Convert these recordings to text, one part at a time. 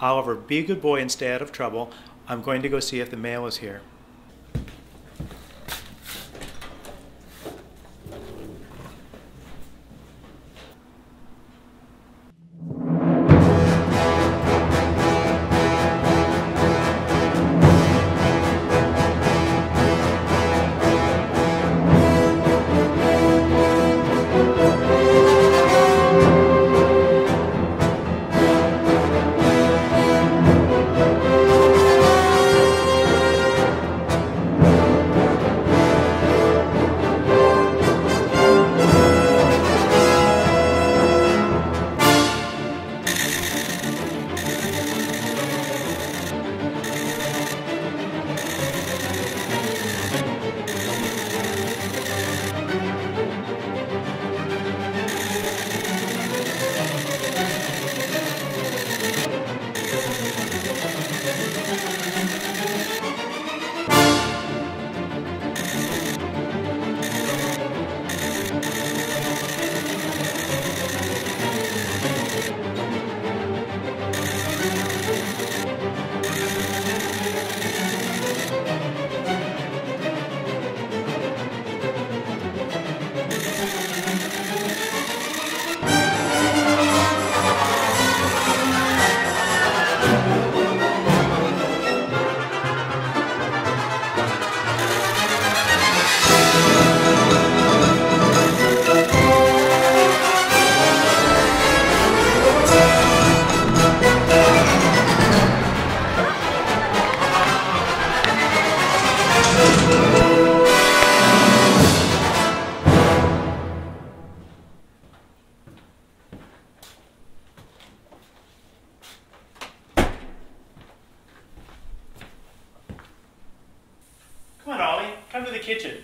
Oliver, be a good boy and stay out of trouble. I'm going to go see if the mail is here. Come to the kitchen.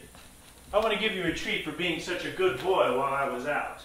I want to give you a treat for being such a good boy while I was out.